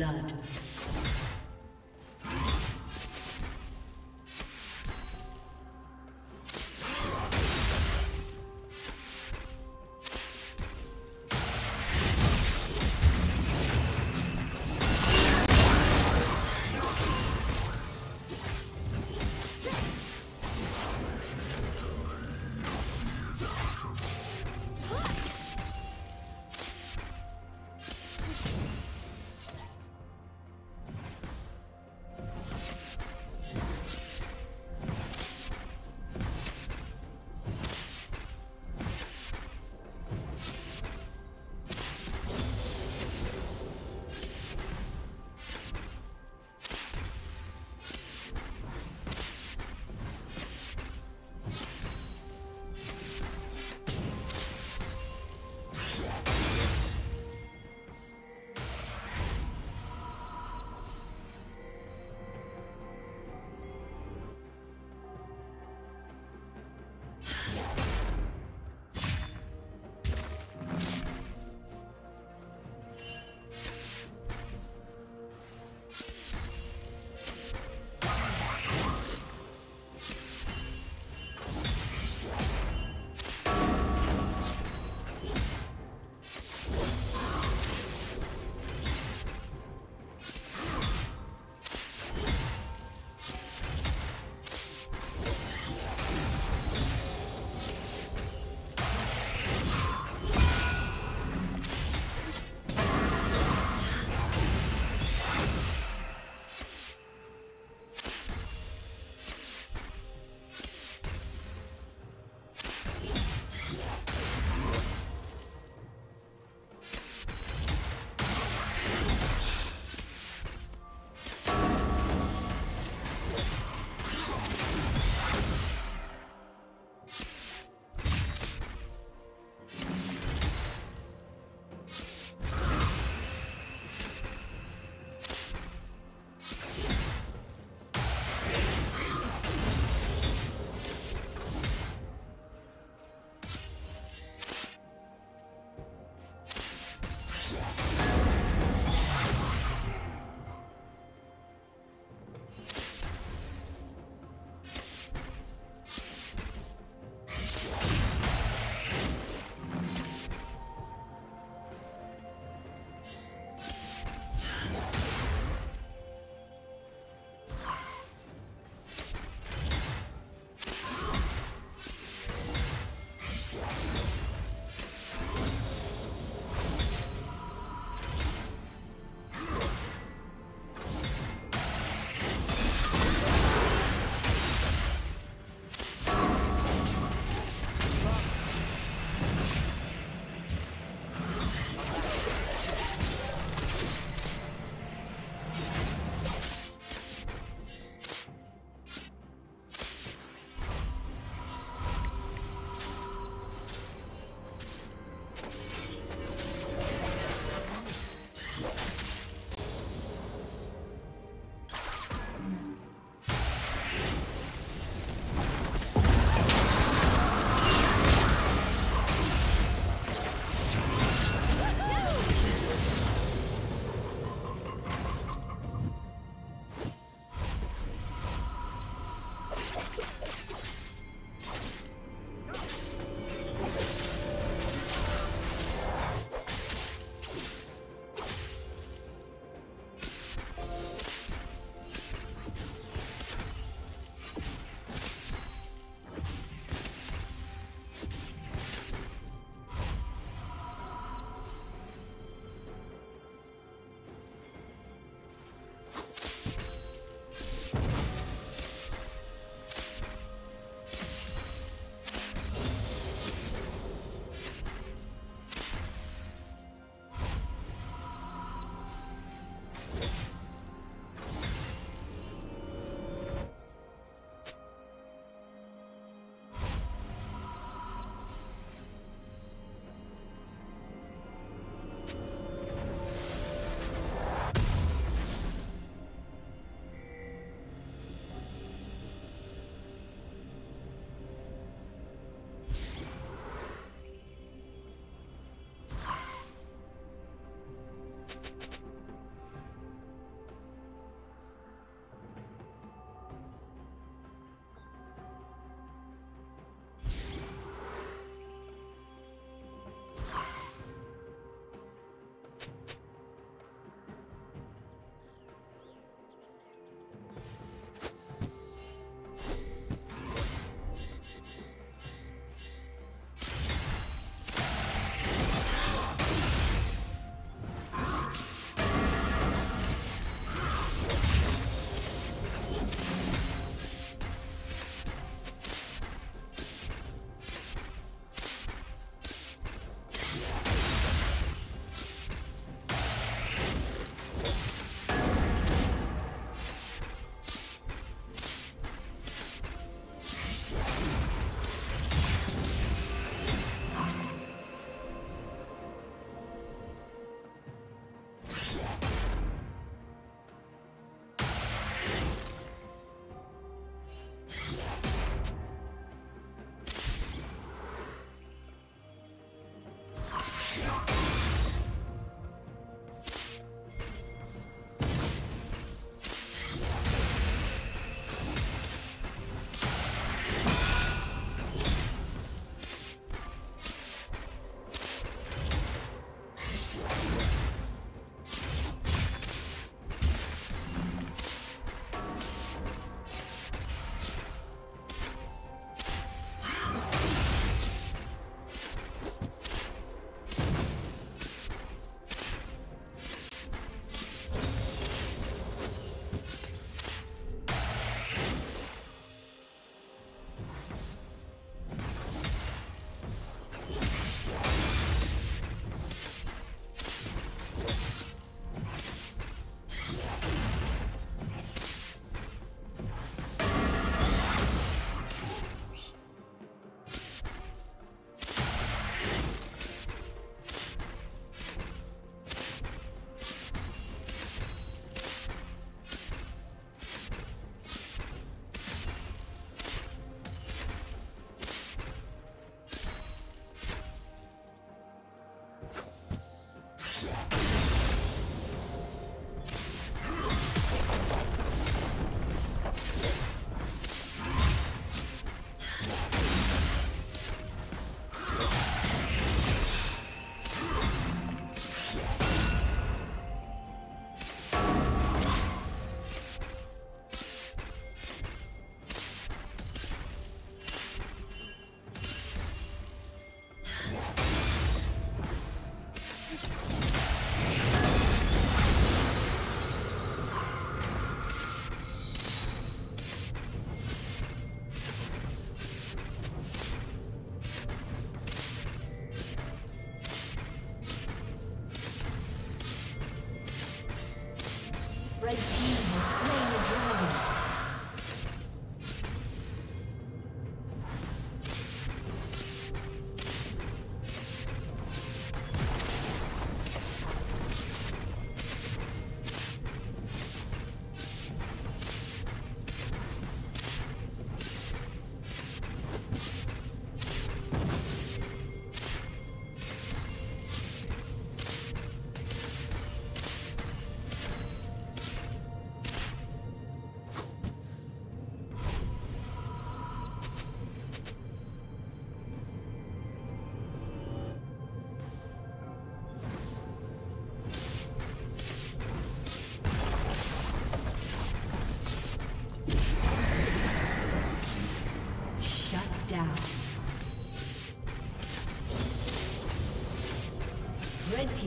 blood.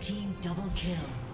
Team double kill.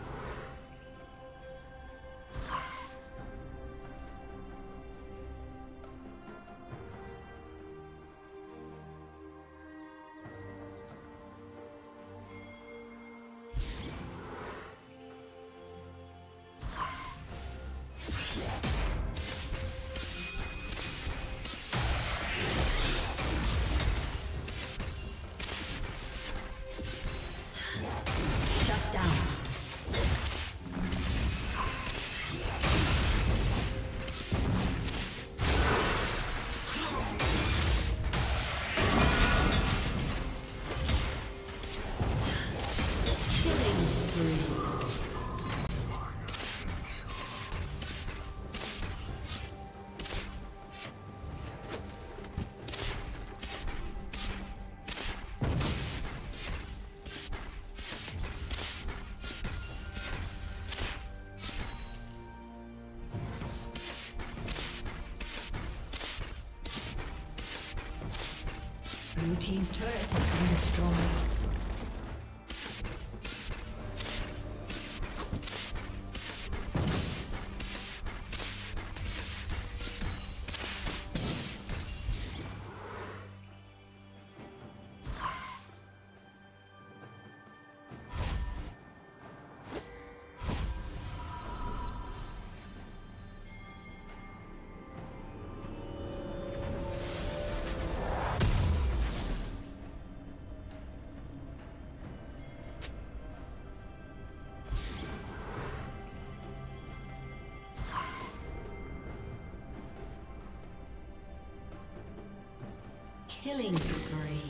Killing spree.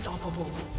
Unstoppable.